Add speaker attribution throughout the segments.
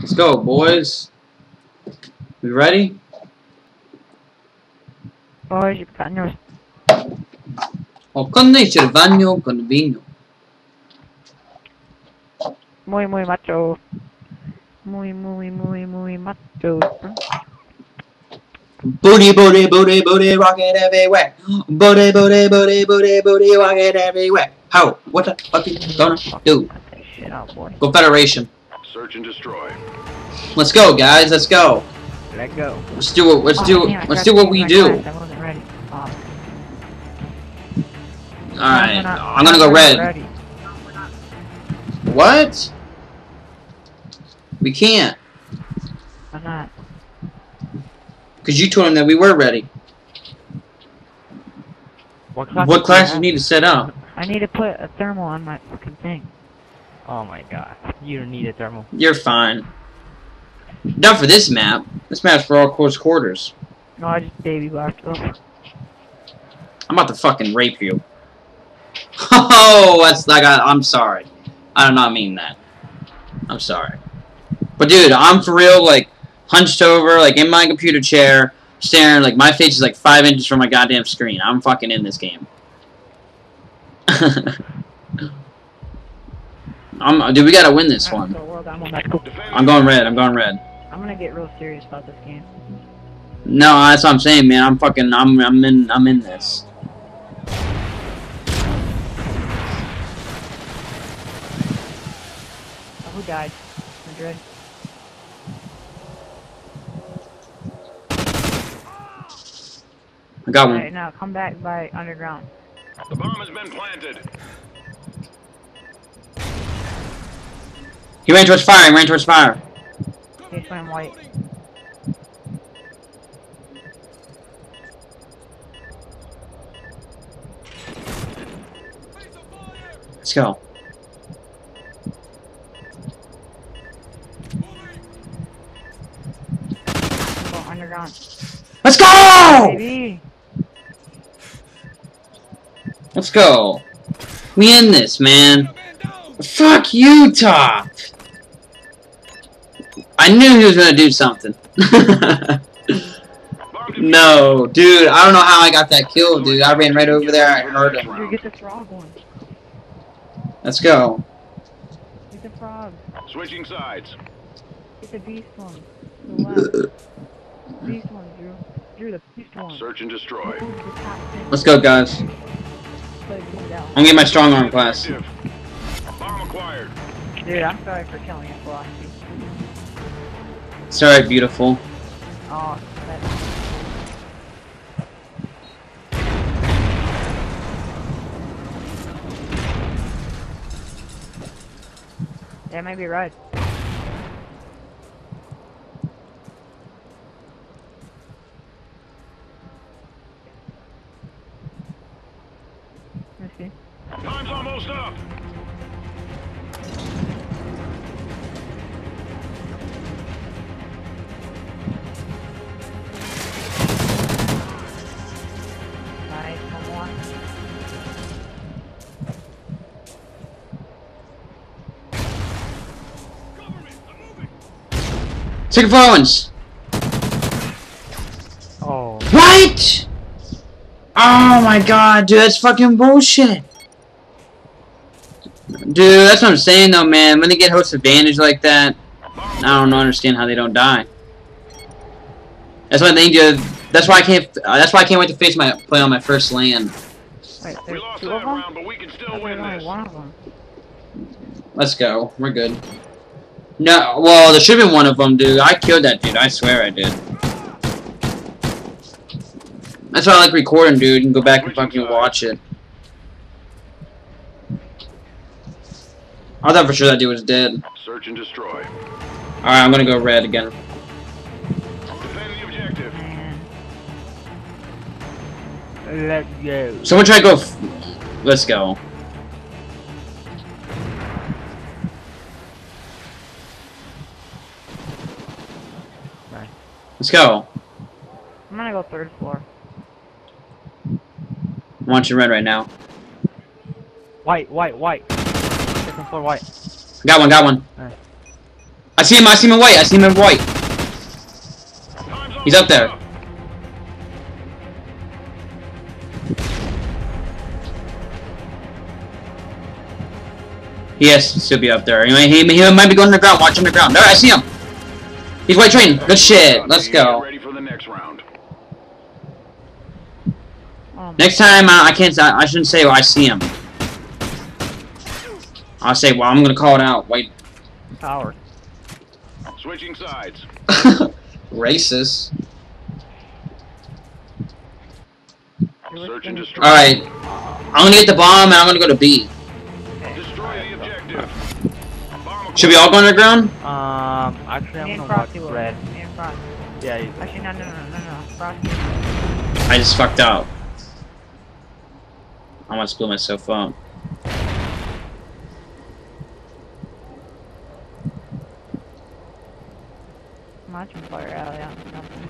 Speaker 1: Let's go, boys. We ready?
Speaker 2: Boys, you've got yours.
Speaker 1: Ho connesso oh, il bagno con vino.
Speaker 2: Muy, muy macho. Muy, muy, muy, muy macho.
Speaker 1: Booty, booty, booty, booty, rocket everywhere. Booty, booty, booty, booty, booty, rocket everywhere. How? What the fuck you gonna do?
Speaker 2: Cut that shit out, boy.
Speaker 1: Go Federation.
Speaker 3: Search and destroy.
Speaker 1: Let's go, guys. Let's go.
Speaker 2: Let go.
Speaker 1: Let's do it. Let's
Speaker 2: Oh,
Speaker 1: do.
Speaker 2: damn, I
Speaker 1: Let's do what we do.
Speaker 2: class. I wasn't ready. Oh,
Speaker 1: All right.
Speaker 2: we're not-
Speaker 1: I'm gonna go red.
Speaker 2: ready.
Speaker 1: What? We can't.
Speaker 2: I'm not.
Speaker 1: Cause you told him that we were ready.
Speaker 2: What class?
Speaker 1: What class
Speaker 2: do
Speaker 1: classes
Speaker 2: have?
Speaker 1: need to set up?
Speaker 2: I need to put a thermal on my fucking thing.
Speaker 4: Oh my god. You don't need a thermal.
Speaker 1: You're fine. Not for this map. This map's for all close quarters.
Speaker 2: No, I just baby blocked. Oh,
Speaker 1: I'm about to fucking rape you. Oh, that's like I, I'm sorry. I do not mean that. I'm sorry. But dude, I'm for real like hunched over, like in my computer chair, staring. Like my face is like five inches from my goddamn screen. I'm fucking in this game. I'm, dude, we gotta win this one.
Speaker 2: I'm on that. Cool.
Speaker 3: Defend
Speaker 1: I'm going red. I'm going red.
Speaker 2: I'm gonna get real serious about this game.
Speaker 1: No, that's what I'm saying, man. I'm fucking. I'm. I'm in. I'm in this.
Speaker 2: Oh, who died? Madrid.
Speaker 1: I got one.
Speaker 2: Alright, now come back by underground.
Speaker 3: The bomb has been planted.
Speaker 1: He ran towards fire. He ran towards fire.
Speaker 2: Okay, swim white.
Speaker 1: Let's go.
Speaker 2: Go underground.
Speaker 1: Let's go!
Speaker 2: Baby!
Speaker 1: Let's go. We in this, man. Fuck you, Top. I knew he was gonna do something. No, dude. I don't know how I got that kill, dude. I ran right over there. I heard him.
Speaker 2: Dude, get the frog one.
Speaker 1: Let's go.
Speaker 2: Get the frog.
Speaker 3: Switching sides.
Speaker 2: Get the beast one. The left. Beast one, Drew. Drew, the beast one.
Speaker 3: Search and destroy.
Speaker 2: Move the top ten.
Speaker 1: Let's go, guys.
Speaker 2: Play the down.
Speaker 1: I'm gonna get my strong arm class.
Speaker 3: Active. Bomb acquired.
Speaker 2: Dude, I'm sorry for killing your philosophy.
Speaker 1: It's alright, beautiful.
Speaker 2: Oh, that. Might be right.
Speaker 1: Second Florence.
Speaker 4: Oh.
Speaker 1: What? Oh my god, dude, that's fucking bullshit. Dude, that's what I'm saying though, man. When they get host advantage like that, I don't understand how they don't die. That's why they do. That's why I can't. Uh, that's why I can't wait to face my play on my first land.
Speaker 2: Wait,
Speaker 3: We
Speaker 2: there's
Speaker 3: lost
Speaker 2: two
Speaker 3: that
Speaker 2: of them?
Speaker 3: round, but we can still win
Speaker 2: was
Speaker 3: this.
Speaker 2: one of them.
Speaker 1: Let's go. We're good. No, well, there should be one of them, dude. I killed that dude. I swear I did. That's why I like recording, dude. You can go back and fucking watch it. I thought for sure that dude was dead.
Speaker 3: Search and destroy.
Speaker 1: Alright, I'm gonna go red again.
Speaker 3: Defend the objective.
Speaker 2: Man.
Speaker 4: Let's go.
Speaker 1: Someone try to go. F Let's go. Let's go.
Speaker 2: I'm gonna go third floor.
Speaker 1: I want you red right now.
Speaker 4: White, white, white. Second floor white.
Speaker 1: Got one, got one. I see him. I see him in white. I see him in white. He's up there.
Speaker 3: almost
Speaker 1: He has to be up there. Anyway, he, he might be going to the ground. Watch him the ground. There, I see him. He's white train. Good shit. Let's go.
Speaker 3: ready for the next round.
Speaker 1: Next time, uh, I can't. I, I shouldn't say I see him. I'll say, well, I'm gonna call it out. Wait,
Speaker 4: Power.
Speaker 3: Switching sides.
Speaker 1: racist.
Speaker 3: Search and destroy.
Speaker 1: All right, I'm gonna get the bomb and I'm gonna go to B.
Speaker 3: Destroy the objective.
Speaker 1: Should we all go underground?
Speaker 4: Um, actually, I'm gonna
Speaker 1: I just fucked up. I want to split myself up.
Speaker 2: I'm watching Fire Alley on something.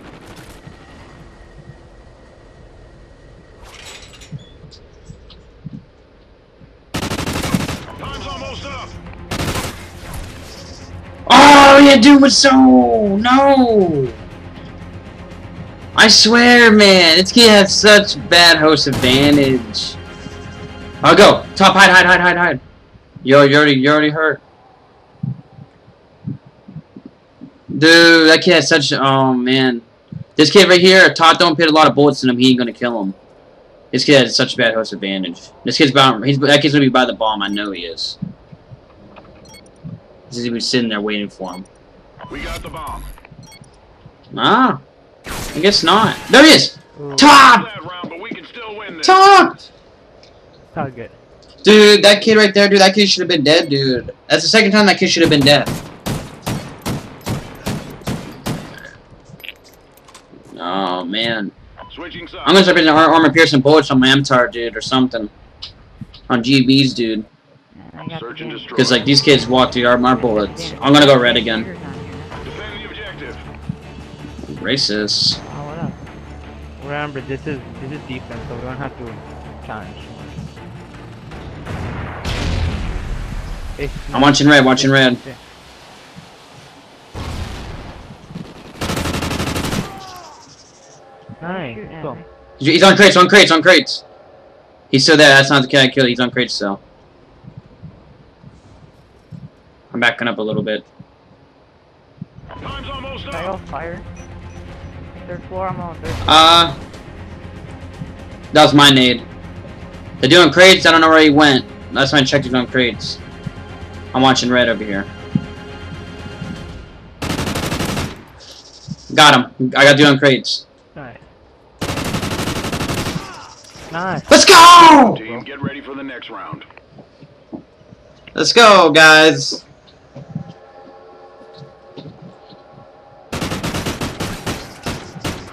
Speaker 3: Time's almost up.
Speaker 1: Oh, yeah, dude was so no. I swear, man, this kid has such bad host advantage. I'll go top hide, hide, hide, hide, hide. Yo, you already, you already hurt. Dude, that kid has such. Oh man, this kid right here, Todd don't put a lot of bullets in him. He ain't gonna kill him. This kid has such bad host advantage. This kid's bound. He's that kid's gonna be by the bomb. I know he is. He's been sitting there waiting for him.
Speaker 3: We got the bomb.
Speaker 1: Ah, I guess not. There he is.
Speaker 4: Ooh,
Speaker 1: Top,
Speaker 3: That round, but we can still win this.
Speaker 1: top.
Speaker 4: not good.
Speaker 1: Dude, that kid right there, dude. That kid should have been dead, dude. That's the second time that kid should have been dead. Oh man,
Speaker 3: Switching sides.
Speaker 1: I'm gonna start putting armor piercing bullets on my MTAR, dude, or something. On GBs, dude.
Speaker 2: And I got
Speaker 3: Search and destroy.
Speaker 1: Because like these kids walk through our, our bullets. I'm gonna go red again.
Speaker 2: Fingers on here.
Speaker 3: Defend the objective.
Speaker 1: Racist.
Speaker 4: Remember, this is this is defense, so we don't have to challenge.
Speaker 1: I'm watching red. Watching red.
Speaker 4: Nice. Cool.
Speaker 1: He's on crates. On crates. On crates. He's still there. That's not the kid I killed. He's on crates still. I'm backing up a little bit.
Speaker 3: Time's almost
Speaker 2: Should I go
Speaker 3: up.
Speaker 2: fire? Third floor, I'm on third floor.
Speaker 1: Uh, that was my nade. They're doing crates. I don't know where he went. Last time I checked, he's on crates. I'm watching red over here. Got him. I got doing crates.
Speaker 4: Nice. Nice.
Speaker 1: Let's go!
Speaker 3: Team, get ready for the next round.
Speaker 1: Let's go, guys.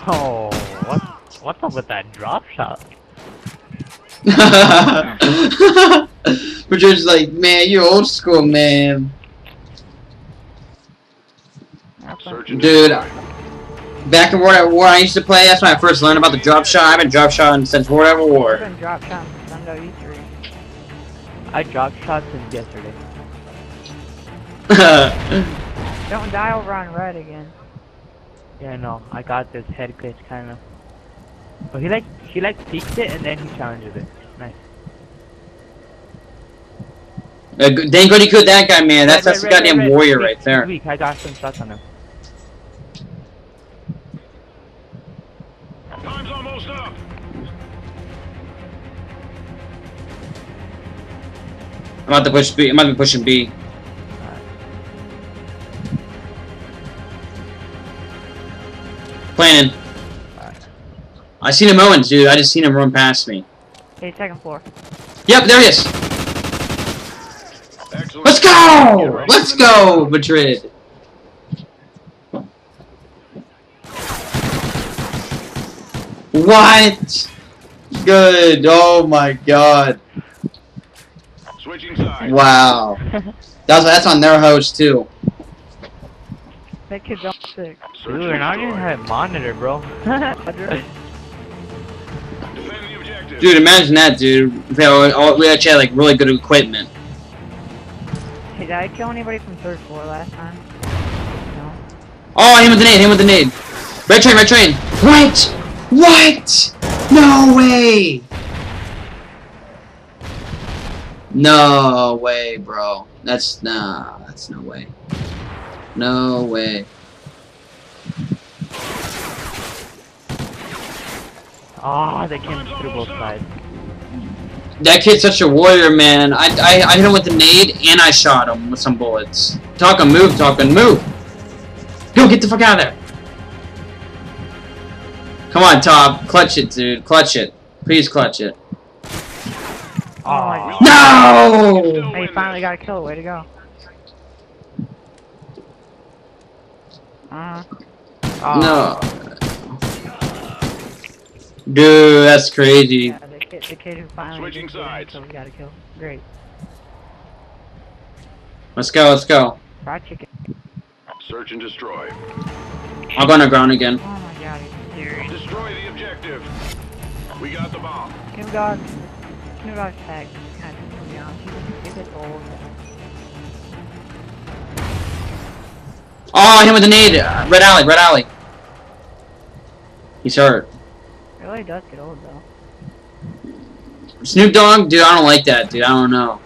Speaker 4: Oh, what what's up with that drop shot?
Speaker 1: Richard's like, man, you're old school, man.
Speaker 2: That's
Speaker 3: Search
Speaker 2: fine.
Speaker 3: and
Speaker 1: Dude. Back in World at War, I used to play. That's when I first learned about the drop shot. I've been drop shotting since World at
Speaker 2: I've
Speaker 1: War.
Speaker 2: been drop shot since MW3.
Speaker 4: I drop shot since yesterday.
Speaker 2: Don't die over on red again.
Speaker 4: Yeah, no, I got this head glitch kind of. But he like he like peeked it and then he challenges it. Nice.
Speaker 1: Uh, g- Dang good he could that guy, man. That's
Speaker 4: Red,
Speaker 1: that's the
Speaker 4: red, red,
Speaker 1: goddamn
Speaker 4: red,
Speaker 1: warrior
Speaker 4: red.
Speaker 1: right
Speaker 4: He's
Speaker 1: there.
Speaker 4: Weak. I got some shots on him.
Speaker 3: Time's almost up.
Speaker 1: I'm about to push B. I'm about to be pushing B. Planning.
Speaker 4: Alright.
Speaker 1: I seen him Owens, dude. I just seen him run past me.
Speaker 2: Okay, second floor.
Speaker 1: Yep, there he is.
Speaker 3: Excellent.
Speaker 1: Let's go!
Speaker 3: ready
Speaker 1: Let's
Speaker 3: for the next
Speaker 1: go. Madrid. What? Good. Oh my god.
Speaker 3: Switching sides.
Speaker 1: Wow. That's that's on their host too.
Speaker 2: That kid's up sick.
Speaker 3: Search
Speaker 4: Dude,
Speaker 3: and
Speaker 4: we're not even
Speaker 3: destroy.
Speaker 4: have monitor, bro.
Speaker 3: Defend the objective.
Speaker 1: Dude, imagine that, dude. If We, all- we actually had like really good equipment.
Speaker 2: Did I kill anybody from third floor last time? No.
Speaker 1: Oh, him with the nade, him with the nade. Red train, red train. What? What? No way. No way, bro. That's nah. That's no way. No way.
Speaker 4: Oh, they came through both sides.
Speaker 1: That kid's such a warrior, man. I, I, I hit him with the nade and I shot him with some bullets. Talking move, talking move. Go, get the fuck out of there. Come on, Top. Clutch it, dude. Clutch it. Please clutch it.
Speaker 4: Oh,
Speaker 1: No!
Speaker 2: Hey, finally got a kill. Way to go.
Speaker 4: Oh.
Speaker 1: No. Dude, that's crazy.
Speaker 2: yeah, the kid, the kid who finally
Speaker 3: Switching
Speaker 2: did get a
Speaker 3: sides.
Speaker 2: kill, we got a kill. Great.
Speaker 1: Let's go, let's go.
Speaker 2: Fried chicken.
Speaker 3: Search and destroy.
Speaker 1: I'll go on the ground again.
Speaker 2: Oh my god, he's serious.
Speaker 3: Destroy the objective. We got the bomb.
Speaker 2: Snoop Dogg, Snoop Dogg's tag kind of, to be honest, he's, he's a bit old.
Speaker 1: Oh, him with the nade. Uh, Red alley, red alley. He's hurt.
Speaker 2: It really does get old though.
Speaker 1: Snoop Dogg? Dude, I don't like that, dude. I don't know.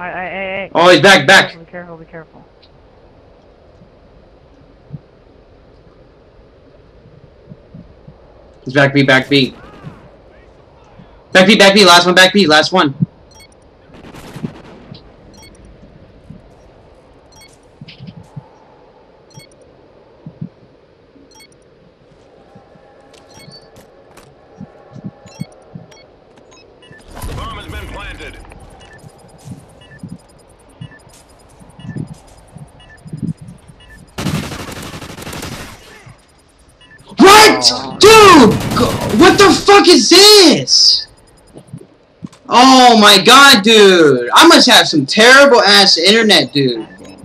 Speaker 2: Alright, hey, hey, hey.
Speaker 1: Oh, he's back, back.
Speaker 2: Be careful, be careful.
Speaker 1: He's back B, back B. Back B, back B. Last one, back B. Last one.
Speaker 3: Oh,
Speaker 1: what? Dude! What the fuck is this? Oh my god, dude. I must have some terrible ass internet, dude.
Speaker 2: God damn it.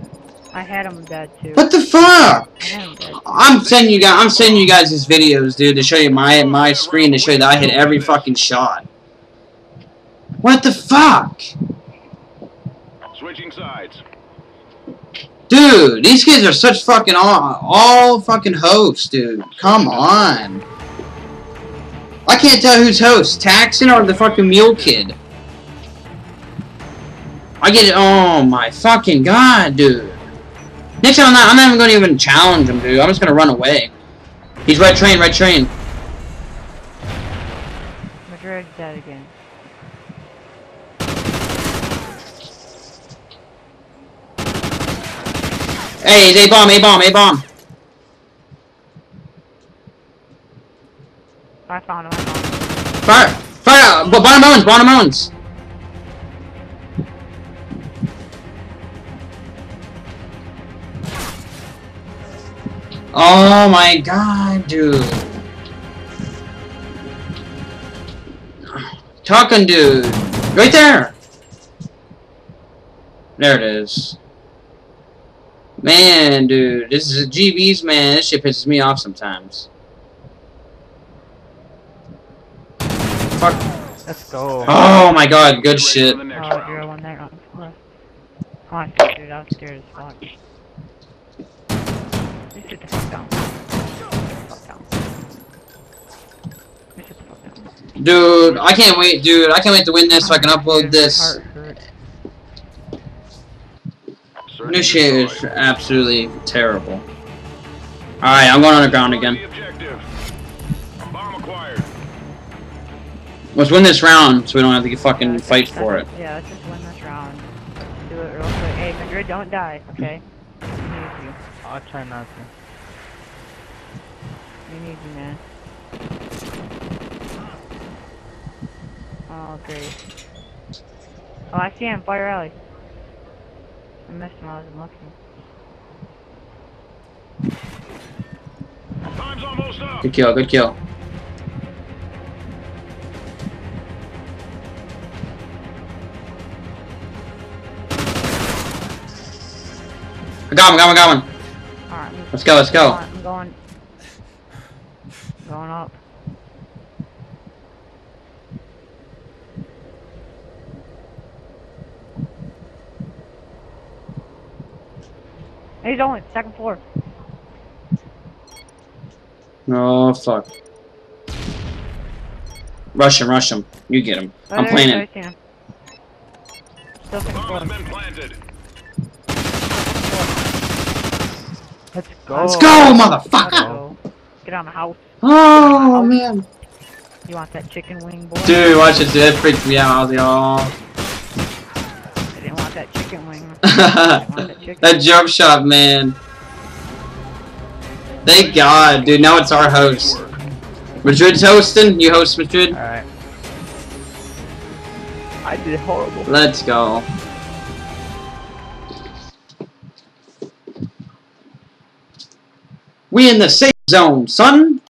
Speaker 2: I had him dead too.
Speaker 1: What the fuck?
Speaker 2: I had him dead.
Speaker 1: I'm sending you guys. I'm sending you guys these videos, dude, to show you my my screen to show you that I hit every fucking shot. What the fuck,
Speaker 3: Switching sides.
Speaker 1: dude? These kids are such fucking all all fucking hosts, dude. Come on. I can't tell who's host, Taxon or the fucking Mule Kid. I get it. Oh my fucking god, dude. Next time I'm not, I'm not even gonna even challenge him, dude. I'm just gonna run away. He's red train, red train.
Speaker 2: Madrid's dead again.
Speaker 1: Hey, he's A bomb, A bomb, A bomb.
Speaker 2: I found him, I found him.
Speaker 1: Fire, fire, uh, bottom bones, bottom bones. Oh my god, dude. Talking dude. Right there. There it is. Man, dude. This is a GB's, man. This shit pisses me off sometimes. Fuck.
Speaker 4: let's go.
Speaker 1: Oh my god, good shit.
Speaker 3: For the next
Speaker 2: Oh, you're one there. Left. Come on, dude, I was scared as fuck. Just sit the fuck down. Sit the fuck down. Just sit the fuck down.
Speaker 1: Dude, I can't wait, dude. I can't wait to win this so I can upload
Speaker 2: Dude,
Speaker 1: this.
Speaker 2: My heart hurts.
Speaker 3: Search
Speaker 1: This shit is absolutely terrible. Alright, I'm going on the ground again. Let's win this round so we don't have to fucking
Speaker 2: Let's
Speaker 1: fight
Speaker 2: just-
Speaker 1: for it.
Speaker 2: Yeah, let's just win this round. Do it real quick. Hey, Madrid, don't die, okay? We need you.
Speaker 4: I'll try not to.
Speaker 2: We need you, man. Oh, great. Oh, I see him. Fire alley. I missed him. I wasn't looking.
Speaker 3: almost up.
Speaker 1: Good kill, good kill. I got him, got him, got him.
Speaker 2: Alright,
Speaker 1: Let's go, let's go.
Speaker 2: I'm going. Going up. He's on second floor.
Speaker 1: Oh, fuck. Rush him, rush him. You get him.
Speaker 2: Oh,
Speaker 1: I'm
Speaker 2: there
Speaker 1: playing it.
Speaker 2: I see him. Still second floor.
Speaker 3: Bomb has been planted.
Speaker 4: Let's go.
Speaker 1: Let's go, motherfucker!
Speaker 2: go. Get on the house.
Speaker 1: Oh, man.
Speaker 2: You want that chicken wing, boy?
Speaker 1: Dude, watch it, dude. That freaked me out. I was like, oh.
Speaker 2: I didn't want that chicken wing. I didn't want that chicken.
Speaker 1: that jump shot, man. Thank God, dude. Now it's our host. Madrid's hosting. You host Madrid.
Speaker 4: Alright. I did horrible.
Speaker 1: Let's go. We in the safe zone, son.